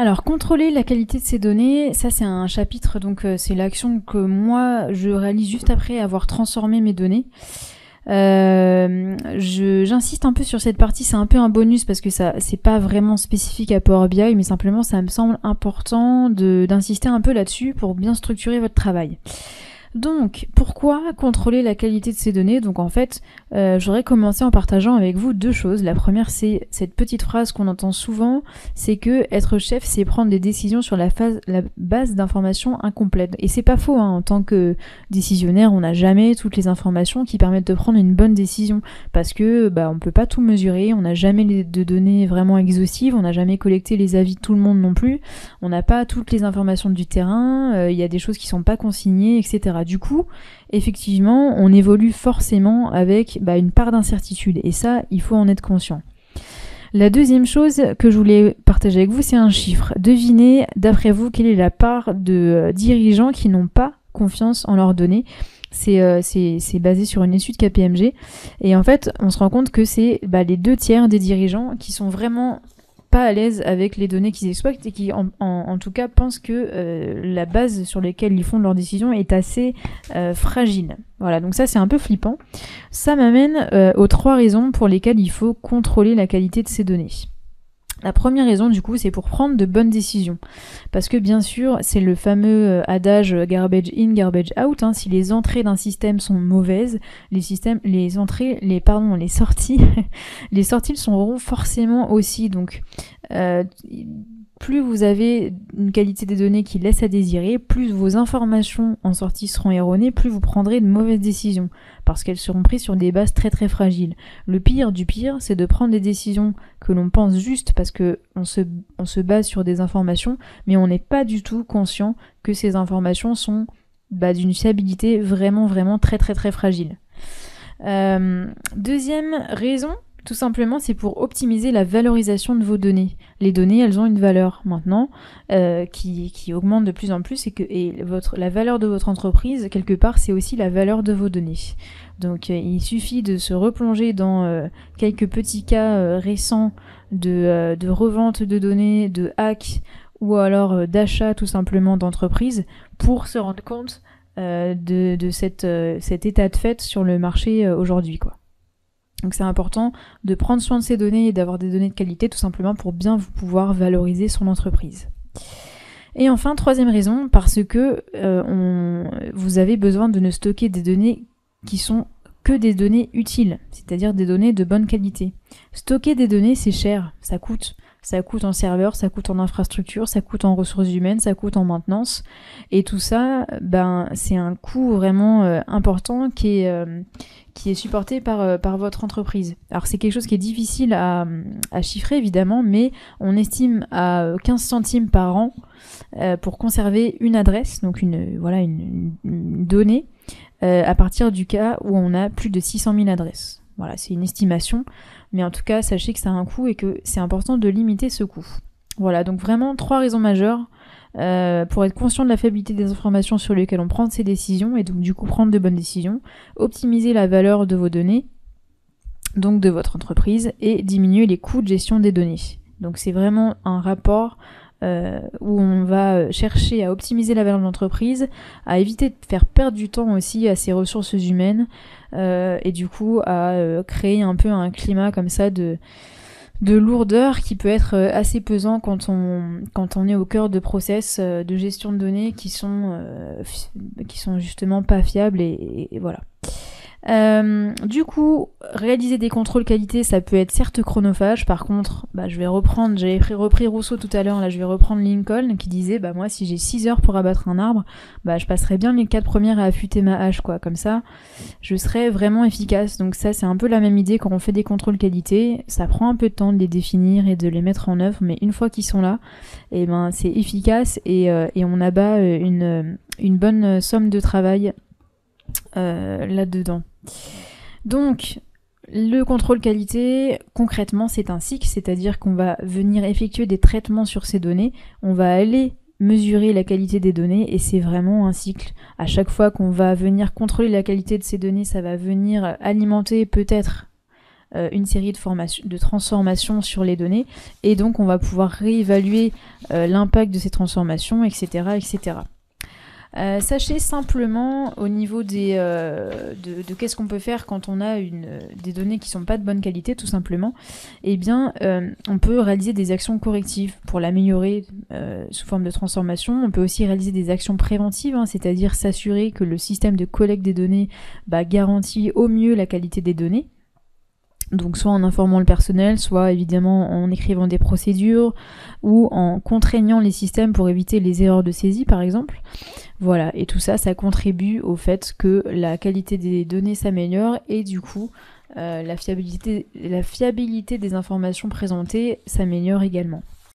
Alors, contrôler la qualité de ces données, ça c'est un chapitre, donc euh, c'est l'action que moi je réalise juste après avoir transformé mes données. Euh, J'insiste un peu sur cette partie, c'est un peu un bonus parce que ça c'est pas vraiment spécifique à Power BI, mais simplement ça me semble important d'insister un peu là-dessus pour bien structurer votre travail. Donc, pourquoi contrôler la qualité de ces données? Donc en fait, euh, j'aurais commencé en partageant avec vous deux choses. La première, c'est cette petite phrase qu'on entend souvent, c'est que être chef, c'est prendre des décisions sur la, base d'informations incomplètes. Et c'est pas faux, hein. en tant que décisionnaire, on n'a jamais toutes les informations qui permettent de prendre une bonne décision, parce que bah, on peut pas tout mesurer, on n'a jamais de données vraiment exhaustives, on n'a jamais collecté les avis de tout le monde non plus, on n'a pas toutes les informations du terrain, euh, il y a des choses qui sont pas consignées, etc. Du coup, effectivement, on évolue forcément avec bah, une part d'incertitude. Et ça, il faut en être conscient. La deuxième chose que je voulais partager avec vous, c'est un chiffre. Devinez, d'après vous, quelle est la part de euh, dirigeants qui n'ont pas confiance en leurs données? Euh, c'est basé sur une étude KPMG. Et en fait, on se rend compte que c'est bah, les deux tiers des dirigeants qui sont vraiment pas à l'aise avec les données qu'ils exploitent et qui en, tout cas pensent que euh, la base sur laquelle ils font leurs décisions est assez euh, fragile. Voilà, donc ça c'est un peu flippant. Ça m'amène euh, aux trois raisons pour lesquelles il faut contrôler la qualité de ces données. La première raison, du coup, c'est pour prendre de bonnes décisions. Parce que bien sûr, c'est le fameux euh, adage garbage in, garbage out. Hein. Si les entrées d'un système sont mauvaises, les systèmes, les entrées, les sorties, les sorties seront forcément aussi. Donc, euh, plus vous avez une qualité des données qui laisse à désirer, plus vos informations en sortie seront erronées, plus vous prendrez de mauvaises décisions, parce qu'elles seront prises sur des bases très très fragiles. Le pire du pire, c'est de prendre des décisions que l'on pense juste parce que on se, base sur des informations, mais on n'est pas du tout conscient que ces informations sont bah, d'une fiabilité vraiment vraiment très très très fragile. Euh, deuxième raison, tout simplement, c'est pour optimiser la valorisation de vos données. Les données, elles ont une valeur maintenant euh, qui, qui, augmente de plus en plus et que et votre, la valeur de votre entreprise, quelque part, c'est aussi la valeur de vos données. Donc euh, il suffit de se replonger dans euh, quelques petits cas récents de, de, revente de données, de hack ou alors d'achat tout simplement d'entreprises pour se rendre compte de, de cette, cet état de fait sur le marché aujourd'hui. quoi. Donc c'est important de prendre soin de ces données et d'avoir des données de qualité tout simplement pour bien pouvoir valoriser son entreprise. Et enfin, troisième raison, parce que euh, vous avez besoin de ne stocker des données qui sont que des données utiles, c'est-à-dire des données de bonne qualité. Stocker des données, c'est cher, ça coûte. Ça coûte en serveur, ça coûte en infrastructure, ça coûte en ressources humaines, ça coûte en maintenance. Et tout ça, ben, c'est un coût vraiment euh, important qui est, euh, qui est supporté par, euh, par votre entreprise. Alors c'est quelque chose qui est difficile à, chiffrer évidemment, mais on estime à 15 centimes par an pour conserver une adresse, donc une, voilà, une donnée, à partir du cas où on a plus de 600 000 adresses. Voilà, c'est une estimation. Mais en tout cas, sachez que ça a un coût et que c'est important de limiter ce coût. Voilà, donc vraiment trois raisons majeures euh, pour être conscient de la fiabilité des informations sur lesquelles on prend ses décisions et donc du coup prendre de bonnes décisions, optimiser la valeur de vos données, donc de votre entreprise, et diminuer les coûts de gestion des données. Donc c'est vraiment un rapport euh, où on va chercher à optimiser la valeur de l'entreprise, à éviter de faire perdre du temps aussi à ses ressources humaines euh, et du coup à euh, créer un peu un climat comme ça de de lourdeur qui peut être assez pesant quand on quand on est au cœur de process de gestion de données qui sont qui sont justement pas fiables et voilà. Euh, du coup, réaliser des contrôles qualité, ça peut être certes chronophage. Par contre, bah, je vais reprendre, j'avais repris Rousseau tout à l'heure, là je vais reprendre Lincoln qui disait, bah moi si j'ai 6 heures pour abattre un arbre, bah je passerai bien les 4 premières à affûter ma hache, quoi. Comme ça, je serai vraiment efficace. Donc ça, c'est un peu la même idée quand on fait des contrôles qualité. Ça prend un peu de temps de les définir et de les mettre en œuvre, mais une fois qu'ils sont là, et eh ben c'est efficace et, euh, et, on abat euh, une, une bonne somme de travail euh, là-dedans. Donc, le contrôle qualité, concrètement, c'est un cycle, c'est-à-dire qu'on va venir effectuer des traitements sur ces données, on va aller mesurer la qualité des données et c'est vraiment un cycle. À chaque fois qu'on va venir contrôler la qualité de ces données, ça va venir alimenter peut-être une série de, transformations sur les données, et donc on va pouvoir réévaluer l'impact de ces transformations, etc. etc. Euh, sachez simplement au niveau des, euh, de, qu'est-ce qu'on peut faire quand on a une, des données qui sont pas de bonne qualité, tout simplement. Eh bien, euh, on peut réaliser des actions correctives pour l'améliorer sous forme de transformation. On peut aussi réaliser des actions préventives, hein, c'est-à-dire s'assurer que le système de collecte des données bah, garantit au mieux la qualité des données. Donc soit en informant le personnel, soit évidemment en écrivant des procédures ou en contraignant les systèmes pour éviter les erreurs de saisie par exemple. Voilà, et tout ça, ça contribue au fait que la qualité des données s'améliore et du coup euh, la, fiabilité, la fiabilité des informations présentées s'améliore également.